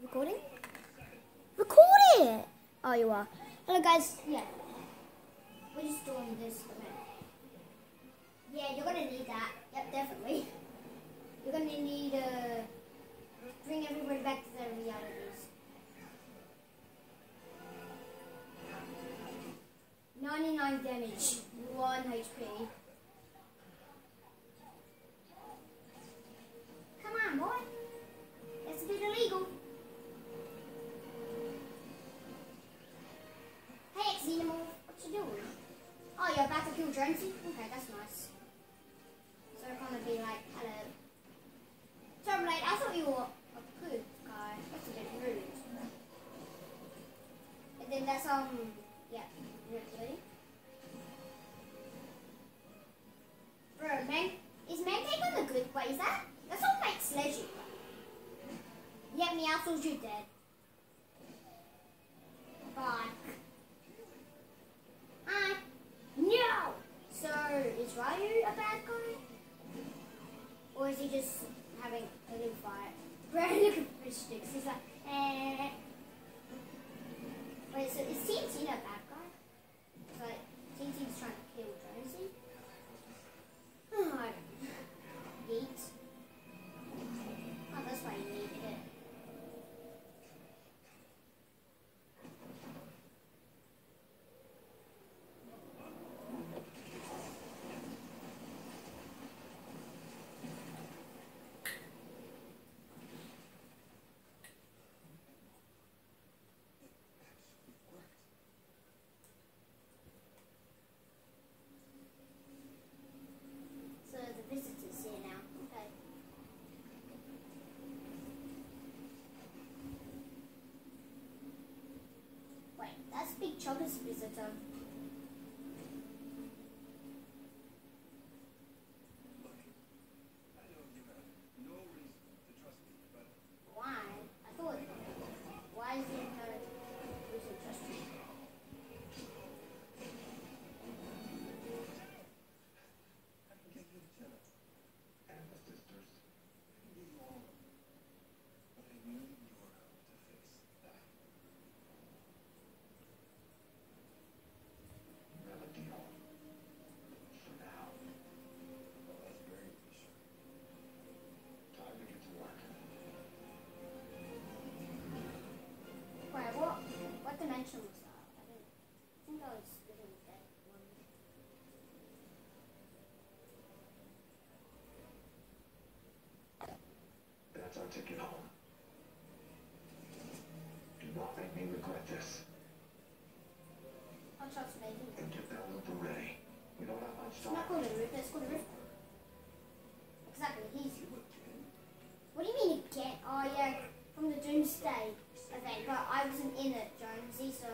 recording? Record it! Oh, you are. Hello, guys. Yeah. We're just doing this for a minute. Yeah, you're gonna need that. Yep, definitely. You're gonna need to bring everybody back to their realities. 99 damage, 1 HP. Oh, you're about to kill Jonesy? Okay, that's nice. So I'm gonna be like, hello. Terminate, I thought you were a good guy. That's a bit rude. And then that's, um, yeah, ready? Bro, man, is Mancake on the good way? Is that? That's what makes Legend. Yeah, Meowscles you dead. Ryu a bad guy? Or is he just having a little fight? At fish sticks. He's like, eh. Wait, so is TNTina a bad guy? It's like, TNTina's trying to kill Jonesy? Oh, I don't know. Yeet. Oh, that's why you needed it. So the visitors here now. Okay. Wait, Big Chuggus visitor. What dimension was that? I didn't I think I was living with that one. That's our ticket home. Do not make me regret this. I'll trust me. And get that Looper ready. We don't have much time. not called a Ripper, it's called a Ripper. Exactly, he's. What do you mean again? Oh yeah, from the Doomsday event, but I wasn't in it, Jonesy, so.